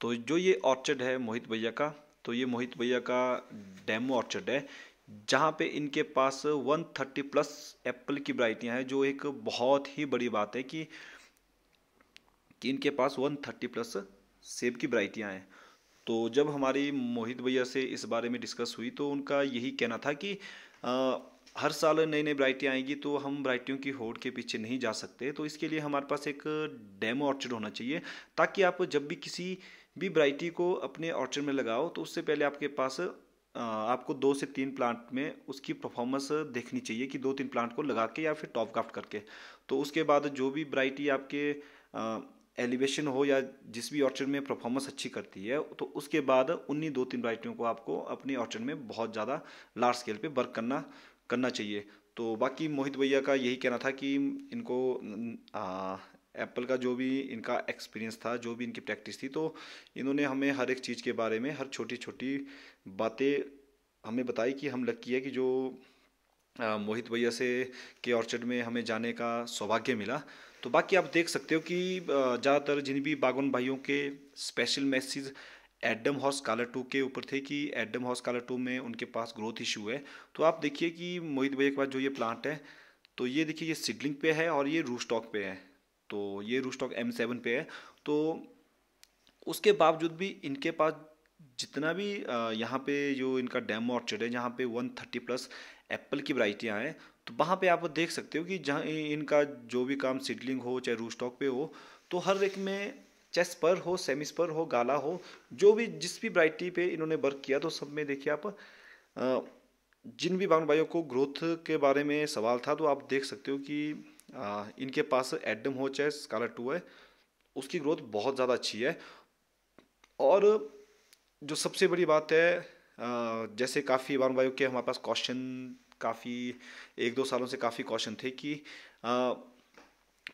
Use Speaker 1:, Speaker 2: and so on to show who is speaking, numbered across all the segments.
Speaker 1: तो जो ये ऑर्चर्ड है मोहित भैया का तो ये मोहित भैया का डेमो ऑर्चर्ड है जहाँ पे इनके पास 130 प्लस एप्पल की वराइटियाँ हैं जो एक बहुत ही बड़ी बात है कि कि इनके पास 130 प्लस सेब की वराइटियाँ हैं। तो जब हमारी मोहित भैया से इस बारे में डिस्कस हुई तो उनका यही कहना था कि आ, हर साल नई नई वराइटियाँ आएँगी तो हम वराइटियों की होड़ के पीछे नहीं जा सकते। तो इसके लिए हमारे पास एक डेमो ऑर्चर्ड होना चाहिए ताकि आप जब भी किसी भी वराइटी को अपने ऑर्चर्ड में लगाओ तो उससे पहले आपके पास आपको दो से तीन प्लांट में उसकी परफॉर्मेंस देखनी चाहिए कि दो तीन प्लांट को लगा के या फिर टॉप क्राफ्ट करके। तो उसके बाद जो भी वराइटी आपके एलिवेशन हो या जिस भी ऑर्चर्ड में परफॉर्मेंस अच्छी करती है तो उसके बाद उन्हीं दो तीन वराइटियों को आपको अपने ऑर्चर्ड में बहुत ज़्यादा लार्ज स्केल पे वर्क करना करना चाहिए। तो बाकी मोहित भैया का यही कहना था कि इनको एप्पल का जो भी इनका एक्सपीरियंस था जो भी इनकी प्रैक्टिस थी तो इन्होंने हमें हर एक चीज़ के बारे में हर छोटी छोटी बातें हमें बताई कि हम लकी है कि जो आ, मोहित भैया से के ऑर्चर्ड में हमें जाने का सौभाग्य मिला। तो बाकी आप देख सकते हो कि ज़्यादातर जिन भी बागवान भाइयों के स्पेशल मैसेज एडम हाउस कालर टू के ऊपर थे कि एडम हाउस कालर टू में उनके पास ग्रोथ इशू है। तो आप देखिए कि मोहित भैया के पास जो ये प्लांट है तो ये देखिए ये सीडलिंग पे है और ये रूस्टॉक पे है। तो ये रूस्टॉक एम सेवन पे है। तो उसके बावजूद भी इनके पास जितना भी यहाँ पे जो इनका डेमो ऑर्चर्ड है, जहाँ पे 130 प्लस एप्पल की वराइटियाँ हैं तो वहाँ पे आप देख सकते हो कि जहाँ इनका जो भी काम सीडलिंग हो, चाहे रूस्टॉक पे हो तो हर एक में चाहे स्पर हो सेमी स्पर हो गाला हो, जो भी जिस भी वराइटी पे इन्होंने वर्क किया तो सब में देखिए आप जिन भी बागन भाइयों को ग्रोथ के बारे में सवाल था तो आप देख सकते हो कि इनके पास एडम हो चाहे स्कालर टू है, उसकी ग्रोथ बहुत ज़्यादा अच्छी है। और जो सबसे बड़ी बात है जैसे काफ़ी बागन वायु के हमारे पास क्वेश्चन काफ़ी एक दो सालों से काफ़ी क्वेश्चन थे कि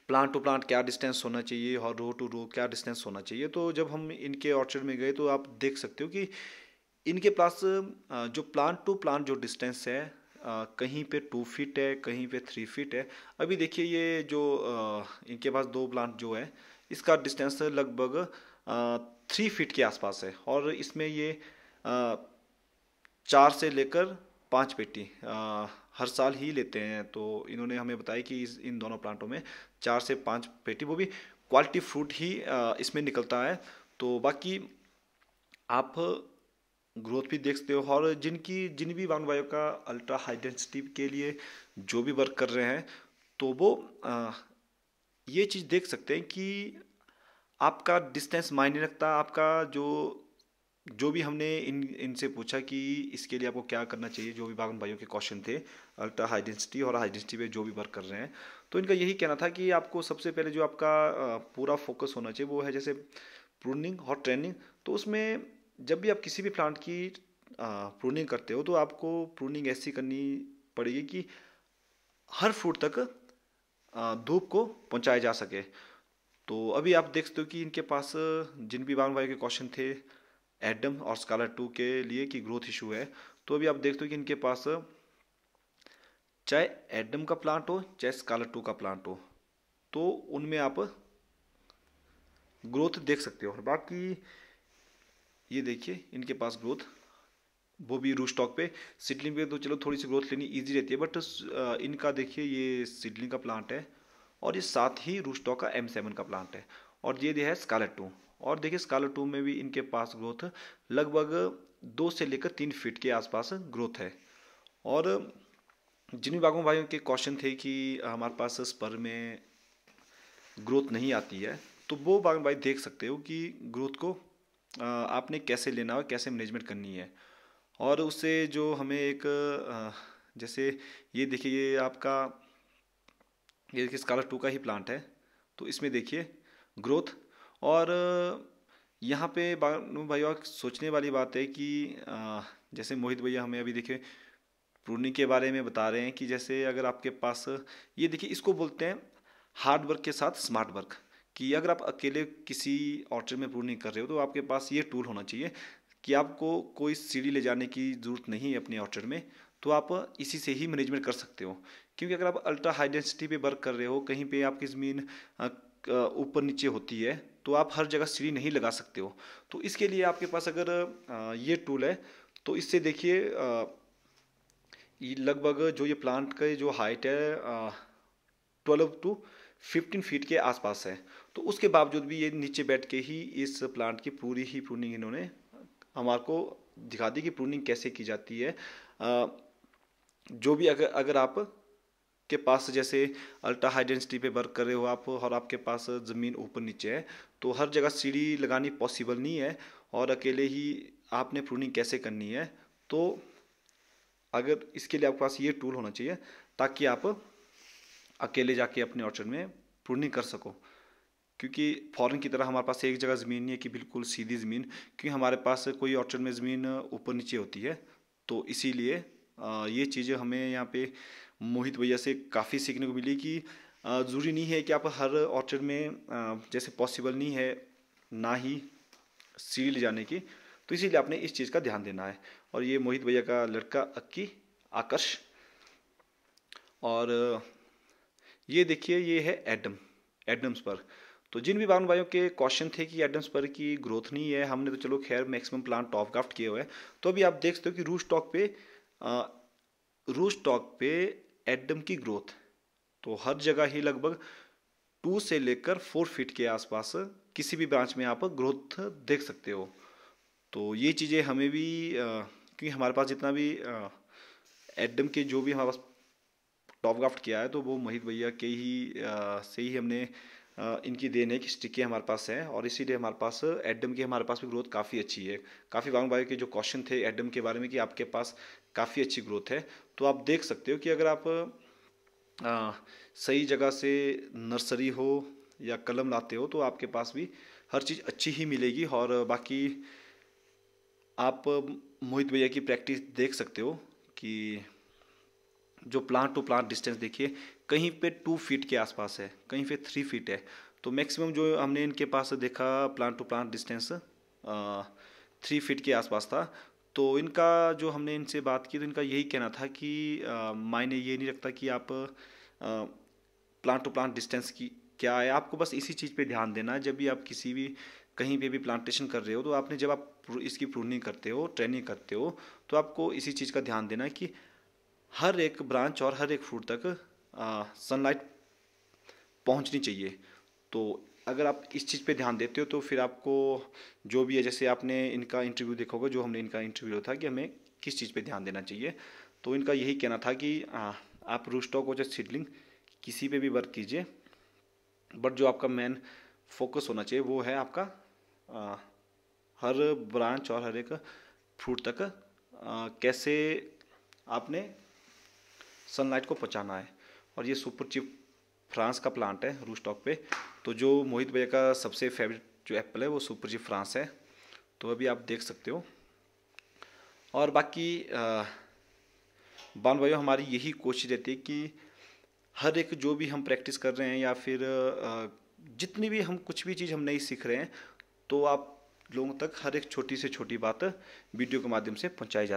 Speaker 1: प्लांट टू प्लांट क्या डिस्टेंस होना चाहिए और रो टू रो क्या डिस्टेंस होना चाहिए। तो जब हम इनके ऑर्चर्ड में गए तो आप देख सकते हो कि इनके पास जो प्लांट टू प्लांट जो डिस्टेंस है कहीं पे टू फीट है, कहीं पे थ्री फीट है। अभी देखिए ये जो इनके पास दो प्लांट जो है, इसका डिस्टेंस लगभग थ्री फीट के आसपास है। और इसमें ये चार से लेकर पाँच पेटी हर साल ही लेते हैं। तो इन्होंने हमें बताया कि इस, इन दोनों प्लांटों में चार से पाँच पेटी, वो भी क्वालिटी फ्रूट ही इसमें निकलता है। तो बाकी आप ग्रोथ भी देख सकते हो और जिनकी जिन भी वाहन वायु का अल्ट्रा हाई डेंसिटी के लिए जो भी वर्क कर रहे हैं तो वो आ, ये चीज़ देख सकते हैं कि आपका डिस्टेंस मायने रखता आपका जो जो भी हमने इन इनसे पूछा कि इसके लिए आपको क्या करना चाहिए जो भी बागन भाइयों के क्वेश्चन थे अल्ट्रा हाई डेंसिटी और हाई डेंसिटी पे जो भी वर्क कर रहे हैं तो इनका यही कहना था कि आपको सबसे पहले जो आपका पूरा फोकस होना चाहिए वो है जैसे प्रूनिंग और ट्रेनिंग तो उसमें जब भी आप किसी भी प्लांट की प्रूनिंग करते हो तो आपको प्रूनिंग ऐसी करनी पड़ेगी कि हर फ्रूट तक धूप को पहुँचाया जा सके। तो अभी आप देख सकते हो कि इनके पास, जिन भी बागन भाई के क्वेश्चन थे एडम और स्कालर टू के लिए कि ग्रोथ इशू है तो अभी आप देखते हो कि इनके पास, चाहे एडम का प्लांट हो, चाहे स्कालर टू का प्लांट हो तो उनमें आप ग्रोथ देख सकते हो। और बाकी ये देखिए, इनके पास ग्रोथ वो भी रू स्टॉक पे। सिडलिंग पे तो चलो थोड़ी सी ग्रोथ लेनी इजी रहती है बट इनका देखिए ये सिडलिंग का प्लांट है, और ये साथ ही रू स्टॉक का एम सेवन का प्लांट है, और ये दिया है स्कालर टू और देखिए स्कालर टू में भी इनके पास ग्रोथ लगभग दो से लेकर तीन फीट के आसपास ग्रोथ है। और, जिन बागों भाइयों के क्वेश्चन थे कि हमारे पास स्पर में ग्रोथ नहीं आती है तो वो बागन भाई देख सकते हो कि ग्रोथ को आपने कैसे लेना है कैसे मैनेजमेंट करनी है? और उससे जो हमें एक जैसे ये देखिए, ये आपका, ये देखिए स्कालर टू का ही प्लांट है। तो इसमें देखिए ग्रोथ और यहाँ पे भाई और सोचने वाली बात है कि जैसे मोहित भैया हमें अभी देखिए प्रूनिंग के बारे में बता रहे हैं कि जैसे अगर आपके पास, ये देखिए इसको बोलते हैं हार्ड वर्क के साथ स्मार्ट वर्क कि अगर आप अकेले किसी ऑर्चर में प्रूनिंग कर रहे हो तो आपके पास ये टूल होना चाहिए कि आपको कोई सीढ़ी ले जाने की ज़रूरत नहीं है अपने ऑर्चर में तो आप इसी से ही मैनेजमेंट कर सकते हो। क्योंकि अगर आप अल्ट्रा हाई डेंसिटी पे वर्क कर रहे हो, कहीं पे आपकी ज़मीन ऊपर नीचे होती है तो आप हर जगह सीढ़ी नहीं लगा सकते हो। तो इसके लिए आपके पास अगर ये टूल है तो इससे देखिए लगभग जो ये प्लांट का जो हाइट है ट्वेल्व टू फिफ्टीन फीट के आसपास है। तो उसके बावजूद भी ये नीचे बैठ के ही इस प्लांट की पूरी ही प्रूनिंग इन्होंने, हमारे को दिखा दी कि प्रूनिंग कैसे की जाती है। जो भी अगर अगर आप के पास जैसे अल्ट्रा हाई डेंसिटी पे वर्क कर रहे हो आप और आपके पास ज़मीन ऊपर नीचे है तो हर जगह सीढ़ी लगानी पॉसिबल नहीं है और अकेले ही आपने प्रूनिंग कैसे करनी है। तो अगर इसके लिए आपके पास ये टूल होना चाहिए ताकि आप अकेले जाके अपने ऑर्चर्ड में प्रूनिंग कर सको। क्योंकि फॉरन की तरह हमारे पास एक जगह ज़मीन नहीं है कि बिल्कुल सीधी ज़मीन, क्योंकि हमारे पास कोई ऑर्चर्ड में ज़मीन ऊपर नीचे होती है। तो इसीलिए ये चीज़ें हमें यहाँ पे मोहित भैया से काफ़ी सीखने को मिली कि ज़रूरी नहीं है कि आप हर ऑर्चर्ड में जैसे पॉसिबल नहीं है ना ही सीढ़ी ले जाने की। तो इसीलिए आपने इस चीज़ का ध्यान देना है। और ये मोहित भैया का लड़का अक्की आकर्ष। और ये देखिए, ये है एडम एडम्स पर तो जिन भी बावन भाइयों के क्वेश्चन थे कि एडम्स पर की ग्रोथ नहीं है, हमने तो चलो खैर मैक्सिमम प्लांट टॉप ग्राफ्ट किए हुए हैं। तो अभी आप देख सकते हो कि रूस स्टॉक पे रूस स्टॉक पे एडम की ग्रोथ तो हर जगह ही लगभग टू से लेकर फोर फीट के आसपास किसी भी ब्रांच में आप ग्रोथ देख सकते हो। तो ये चीज़ें हमें भी क्योंकि हमारे पास जितना भी एडम के जो भी हमारे पास टॉप ग्राफ्ट किया है तो वो मोहित भैया के ही आ, से ही हमने आ, इनकी देन है कि स्टिके हमारे पास हैं और इसीलिए हमारे पास एडम की हमारे पास भी ग्रोथ काफ़ी अच्छी है। काफ़ी बांग भाई के जो क्वेश्चन थे एडम के बारे में कि आपके पास काफ़ी अच्छी ग्रोथ है तो आप देख सकते हो कि अगर आप आ, सही जगह से नर्सरी हो या कलम लाते हो तो आपके पास भी हर चीज़ अच्छी ही मिलेगी और बाकी आप मोहित भैया की प्रैक्टिस देख सकते हो कि जो प्लांट टू प्लांट डिस्टेंस देखिए, कहीं पे टू फीट के आसपास है, कहीं पे थ्री फीट है। तो मैक्सिमम जो हमने इनके पास देखा plant to plant distance three feet के आसपास था। तो इनका जो हमने इनसे बात की तो इनका यही कहना था कि मायने ये नहीं रखता कि आप प्लांट टू प्लांट डिस्टेंस की क्या है। आपको बस इसी चीज़ पे ध्यान देना है। जब भी आप किसी भी, कहीं पे भी प्लांटेशन कर रहे हो तो आपने जब आप इसकी प्रूनिंग करते हो ट्रेनिंग करते हो तो आपको इसी चीज़ का ध्यान देना है कि हर एक ब्रांच और हर एक फ्रूट तक सनलाइट पहुंचनी चाहिए। तो अगर आप इस चीज़ पे ध्यान देते हो तो फिर आपको जो भी है जैसे आपने इनका इंटरव्यू देखा होगा जो हमने इनका इंटरव्यू था कि हमें किस चीज़ पे ध्यान देना चाहिए। तो इनका यही कहना था कि आ, आप रूस्टॉक और सीडलिंग किसी पे भी वर्क कीजिए बट जो आपका मेन फोकस होना चाहिए वो है आपका आ, हर ब्रांच और हर एक फ्रूट तक आ, कैसे आपने सनलाइट को पहुँचाना है। और ये सुपर चिप फ्रांस का प्लांट है रूस्टॉक पे। तो जो मोहित भैया का सबसे फेवरेट जो एप्पल है, वो सुपर चिप फ्रांस है। तो अभी आप देख सकते हो। और बाकी बान भाइयों, हमारी यही कोशिश रहती है कि हर एक जो भी हम प्रैक्टिस कर रहे हैं या फिर जितनी भी हम कुछ भी चीज़ हम नहीं सीख रहे हैं तो आप लोगों तक हर एक छोटी से छोटी बात वीडियो के माध्यम से पहुंचाई जा